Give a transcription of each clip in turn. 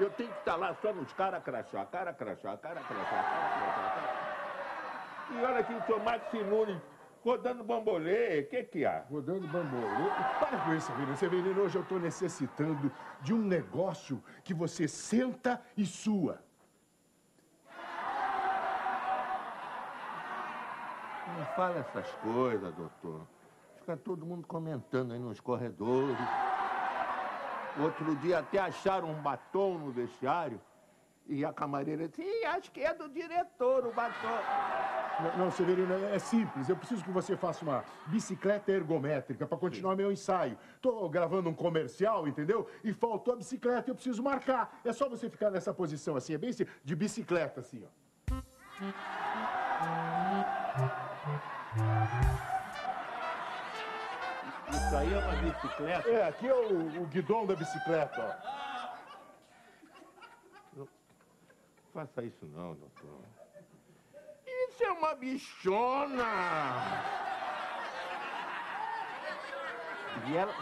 Eu tenho que estar lá só nos cara crachá, cara crachá, cara crachá, cara crachá. E olha aqui o seu Max Nunes rodando bambolê, o que que há? Rodando bambolê? Para com isso, Severino. Severino, hoje eu estou necessitando de um negócio que você senta e sua. Não fala essas coisas, doutor. Fica todo mundo comentando aí nos corredores. Outro dia até acharam um batom no vestiário. E a camareira disse, acho que é do diretor o batom. Não, não, Severino, é simples. Eu preciso que você faça uma bicicleta ergométrica para continuar Sim. meu ensaio. Tô gravando um comercial, entendeu? E faltou a bicicleta, eu preciso marcar. É só você ficar nessa posição assim, é bem de bicicleta assim, ó. Isso aí é uma bicicleta? É, aqui é o, o guidão da bicicleta, ó. Não faça isso não, doutor. Isso é uma bichona! E ela...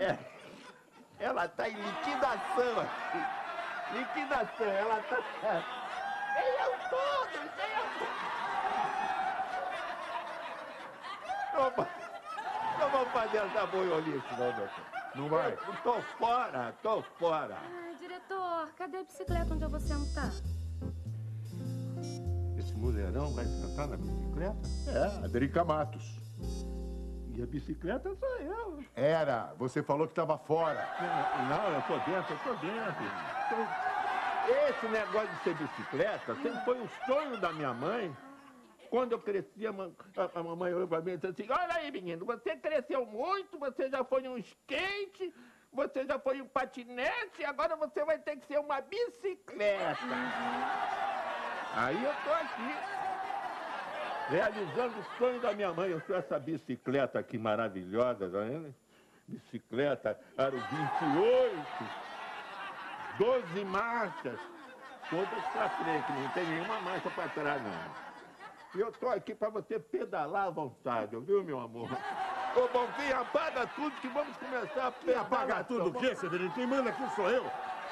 É, ela tá em liquidação aqui. Liquidação, ela tá... Venham todos, venham todos! Opa! Não vou fazer essa boiolice, não, doutor. Não vai? Eu tô fora, tô fora. Ai, diretor, cadê a bicicleta onde eu vou sentar? Esse mulherão vai sentar na bicicleta? É, a Drica Matos. E a bicicleta sou eu. Era, você falou que estava fora. Não, eu tô dentro, eu tô dentro. Esse negócio de ser bicicleta sempre foi um sonho da minha mãe. Quando eu cresci, a, a, a mamãe olhou para mim e disse assim, olha aí, menino, você cresceu muito, você já foi um skate, você já foi um patinete, agora você vai ter que ser uma bicicleta. Aí eu tô aqui, realizando o sonho da minha mãe. Eu sou essa bicicleta aqui maravilhosa, tá vendo? Bicicleta, aro 28, 12 marchas, todas para frente, não tem nenhuma marcha para trás, não. E eu tô aqui para você pedalar à vontade, viu, meu amor? Ô, Bonfim, apaga tudo que vamos começar a pedalar. Apaga tudo tá o quê, Severino? Quem manda aqui sou eu.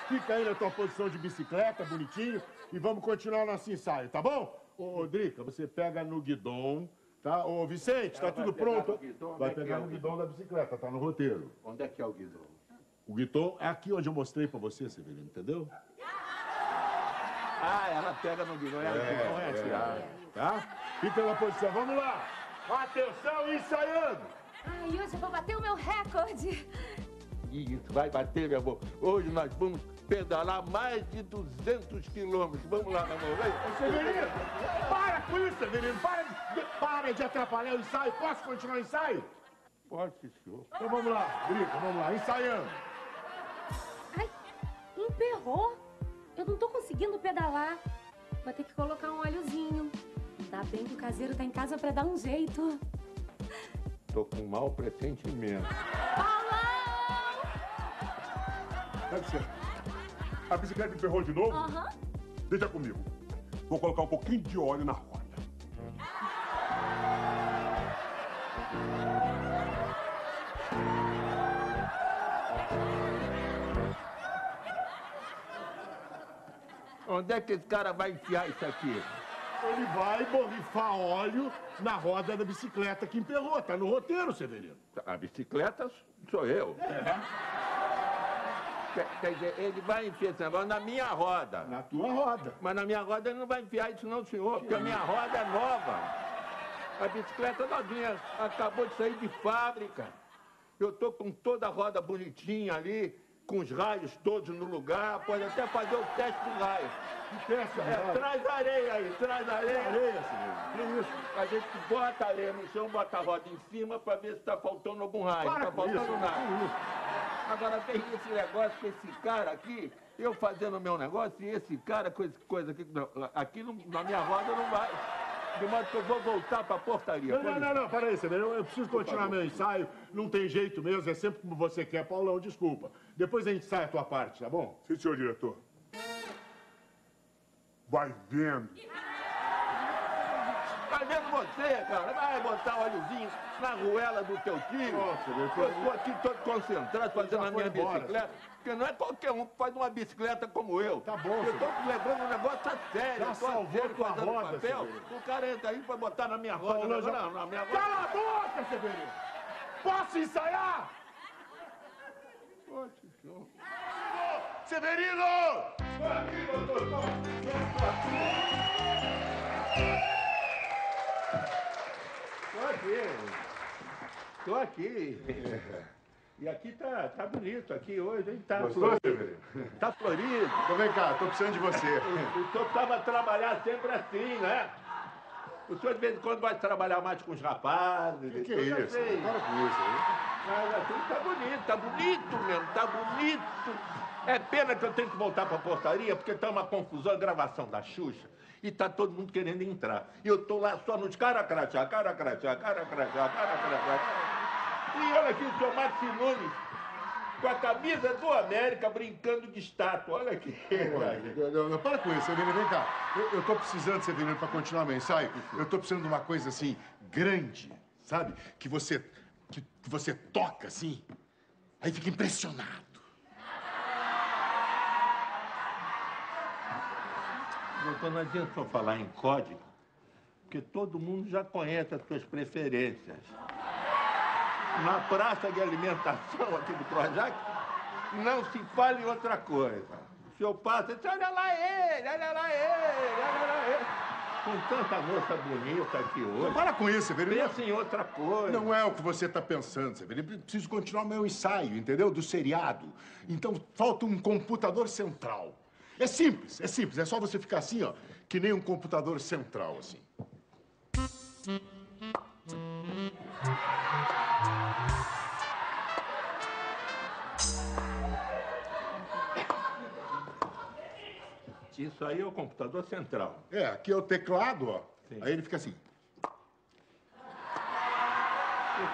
Fica aí na tua posição de bicicleta, bonitinho, e vamos continuar nosso ensaio, tá bom? Ô, Drica, você pega no guidão, tá? Ô, Vicente, tá tudo pronto? Guidon, vai é pegar é no guidão da bicicleta, tá no roteiro. Onde é que é o guidão? O guidão é aqui onde eu mostrei pra você, Severino, entendeu? Ah, ela pega no guidão, é, é, não é, atirar. É. Tá? Fica na posição, vamos lá. Atenção, ensaiando. Ai, hoje eu vou bater o meu recorde. Isso, vai bater, meu amor. Hoje nós vamos pedalar mais de 200 quilômetros. Vamos lá, meu amor. Severino, para com isso, Severino. Para de, para de atrapalhar o ensaio. Posso continuar o ensaio? Pode, senhor. Então vamos lá, Drica, vamos lá, ensaiando. Ai, emperrou. Eu não tô conseguindo pedalar. Vou ter que colocar um óleozinho. Ainda bem que o caseiro tá em casa pra dar um jeito. Tô com mau pressentimento. Paulão! Dá licença. A bicicleta emperrou de novo? Aham. Uhum. Deixa comigo. Vou colocar um pouquinho de óleo na roda. Onde é que esse cara vai enfiar isso aqui? Ele vai borrifar óleo na roda da bicicleta que emperrou. Tá no roteiro, Severino. A bicicleta sou eu. É. Quer, quer dizer, ele vai enfiar esse negócio na minha roda. Na tua roda. Mas na minha roda ele não vai enfiar isso não, senhor, porque a minha roda é nova. A bicicleta novinha acabou de sair de fábrica. Eu tô com toda a roda bonitinha ali com os raios todos no lugar, pode até fazer o teste do raio. Que teste, é, Traz areia aí, traz areia. Areia, senhor. Isso? A gente bota areia no chão, bota a roda em cima para ver se está faltando algum raio. Para tá faltando isso. nada. Agora tem esse negócio com esse cara aqui, eu fazendo o meu negócio, e esse cara com coisa aqui, aqui na minha roda não vai. De modo que eu vou voltar pra portaria. Não, não, não, não, peraí, Severino. Eu preciso continuar meu ensaio. Não tem jeito mesmo, é sempre como você quer. Paulão, desculpa. Depois a gente sai a tua parte, tá bom? Sim, senhor diretor. Vai vendo. Esperando você, cara. Vai botar óleozinho na ruela do teu tio. Nossa, eu tô aqui todo concentrado fazendo a minha embora. bicicleta. Porque não é qualquer um que faz uma bicicleta como eu. Tá bom, Eu tô levando um negócio a sério. Já salvou tua fazendo roda, papel. Severino. O cara entra aí pra botar na minha roda. Não, já- não, na minha roda. Cala a boca, Severino! Posso ensaiar? Poxa, senhor. Severino! Tô aqui, doutor. Aqui. Tô Tô aqui. E aqui tá, tá bonito aqui hoje, hein? Tá Gostou, florido. Severino? Tá florido. Então vem cá, tô precisando de você. O senhor precisava trabalhar sempre assim, né? O senhor de vez em quando vai trabalhar mais com os rapazes. Que que é isso? sei. Para com isso aí. Mas assim tá bonito, tá bonito mesmo, tá bonito. É pena que eu tenho que voltar pra portaria, porque tá uma confusão, a gravação da Xuxa, e tá todo mundo querendo entrar. E eu tô lá só nos cara crachá, cara crachá, cara crachá, cara crachá. E olha aqui o senhor Maxi Nunes, com a camisa do América, brincando de estátua. Olha aqui. Não, para com isso, Severino, vem cá. Eu, eu tô precisando, Severino, pra continuar meu ensaio. Eu tô precisando de uma coisa assim, grande, sabe? Que você, que, que você toca assim, aí fica impressionado. Doutor, não adianta só falar em código, porque todo mundo já conhece as suas preferências. Na praça de alimentação aqui do Projac, não se fala em outra coisa. O senhor passa e diz, olha lá ele, olha lá ele, olha lá ele. Com tanta moça bonita aqui hoje, Para com isso, Severino. pensa em outra coisa. Não é o que você está pensando, Severino. Preciso continuar meu ensaio, entendeu? Do seriado. Então, falta um computador central. É simples, é simples. É só você ficar assim, ó, que nem um computador central, assim. Isso aí é o computador central. É, aqui é o teclado, ó. Sim. Aí ele fica assim. Por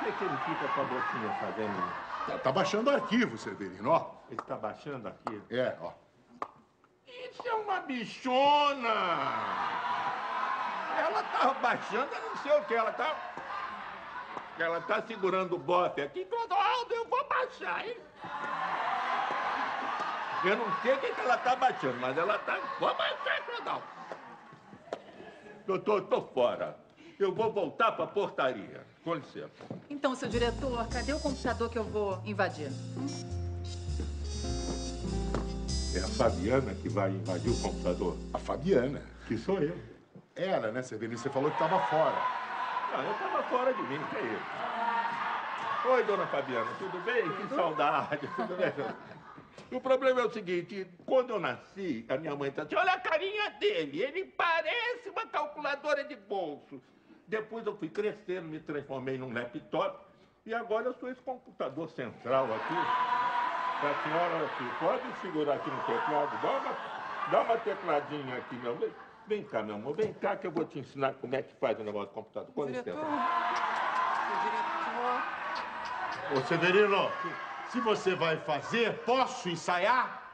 que, que ele fica com a boquinha fazendo isso? Tá, tá baixando arquivo, Severino, ó. Ele está baixando aqui. É, ó. Isso é uma bichona! Ela tá baixando, eu não sei o que, ela tá. Ela tá segurando o bofe aqui, Clodoaldo, eu vou baixar, hein? Eu não sei o que, ela tá baixando, mas ela tá. Vou baixar, Clodoaldo. Doutor, tô fora. Eu vou voltar pra portaria. Com licença. Então, seu diretor, cadê o computador que eu vou invadir? A Fabiana que vai invadir o computador. A Fabiana. Que sou eu. Era, né, Severino? Você falou que tava fora. Ah, eu tava fora de mim, que é isso? Oi, dona Fabiana, tudo bem? Que saudade, tudo bem? O problema é o seguinte, quando eu nasci, a minha mãe disse assim, olha a carinha dele, ele parece uma calculadora de bolso. Depois eu fui crescendo, me transformei num laptop e agora eu sou esse computador central aqui. A senhora aqui, pode segurar aqui no teclado, dá uma, dá uma tecladinha aqui, meu amor. Vem cá, meu amor, vem cá que eu vou te ensinar como é que faz o negócio do computador. Com Diretor. licença. Diretor. Ô, Severino, se você vai fazer, posso ensaiar?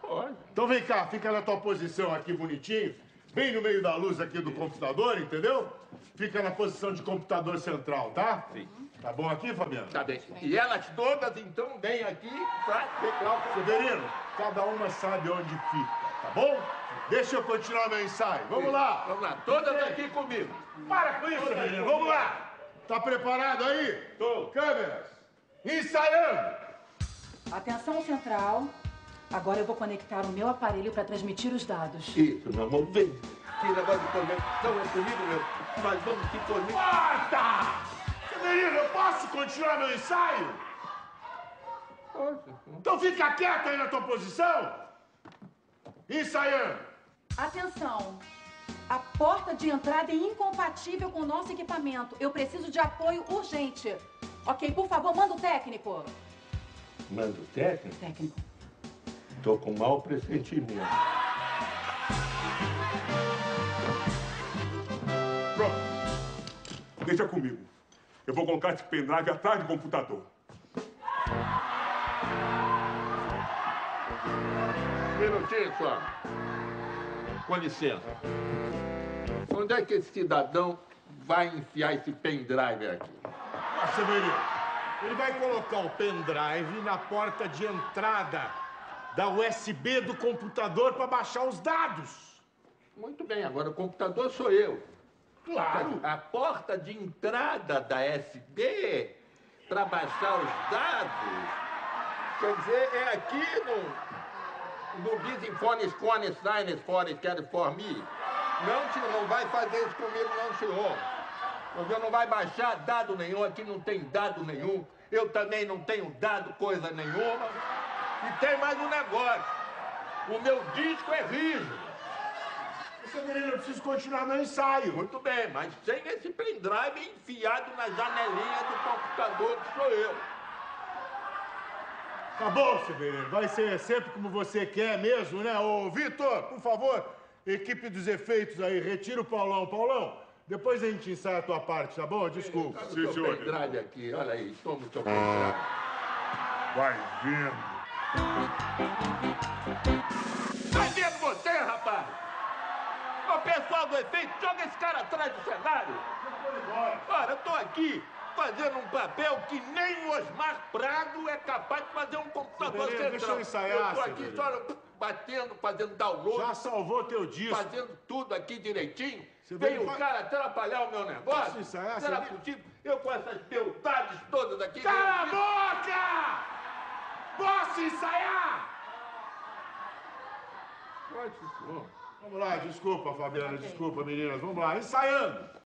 Pode. Então vem cá, fica na tua posição aqui bonitinho, bem no meio da luz aqui do computador, entendeu? Fica na posição de computador central, tá? Sim. Tá bom aqui, Fabiano? Tá bem. E elas todas, então, vêm aqui pra teclar o. Severino, cada uma sabe onde fica, tá bom? Deixa eu continuar meu ensaio. Vamos lá! Vamos lá, todas aqui comigo. Para com isso, Severino. Vamos lá! Tá preparado aí? Tô. Câmeras, ensaiando! Atenção central. Agora eu vou conectar o meu aparelho para transmitir os dados. Isso, meu amor, vem. Que negócio de conexão é comigo, meu. Nós vamos se conectar. Basta! Severino, eu posso continuar meu ensaio? Então fica quieto aí na tua posição. Ensaiando. Atenção. A porta de entrada é incompatível com o nosso equipamento. Eu preciso de apoio urgente. Ok, por favor, manda o técnico. Manda o técnico. Técnico. Tô com mau pressentimento. Pronto. Deixa comigo. Eu vou colocar esse pendrive atrás do computador. Um minutinho só. Com licença. Onde é que esse cidadão vai enfiar esse pendrive aqui? Severino, ele vai colocar o pendrive na porta de entrada da USB do computador para baixar os dados. Muito bem, agora o computador sou eu. Claro. A porta de entrada da SD para baixar os dados, quer dizer, é aqui no, no Bisinfones, Cones, Sines, Fones, Quer For Me. Não, senhor, não vai fazer isso comigo, não, senhor. O senhor não vai baixar dado nenhum, aqui não tem dado nenhum. Eu também não tenho dado coisa nenhuma. E tem mais um negócio. O meu disco é rígido. Severino, eu preciso continuar meu ensaio. Muito bem, mas sem esse pendrive enfiado na janelinha do computador que sou eu. Tá bom, Severino, vai ser sempre como você quer mesmo, né? Ô, Vitor, por favor, equipe dos efeitos aí, retira o Paulão. Paulão, depois a gente ensaia a tua parte, tá bom? Desculpa. O Sim, seu senhor. pendrive aqui, olha aí, toma o seu pendrive. Vai vendo. Vai você, rapaz! Ô, pessoal do efeito, joga esse cara atrás do cenário. Ora, eu tô aqui fazendo um papel que nem o Osmar Prado é capaz de fazer um computador Severino, deixa central. eu ensaiar, Eu tô aqui Severino. só batendo, fazendo download, Já salvou teu disco. fazendo tudo aqui direitinho. Severino, Veio o cara atrapalhar o meu negócio. Posso ensaiar, Será possível? Eu com essas beldades todas aqui. Cala a boca! Posso ensaiar? Pode, senhor. Vamos lá, desculpa, Fabiana, desculpa, meninas. Vamos lá, ensaiando.